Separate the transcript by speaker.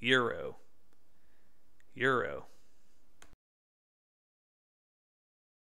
Speaker 1: Euro. Euro.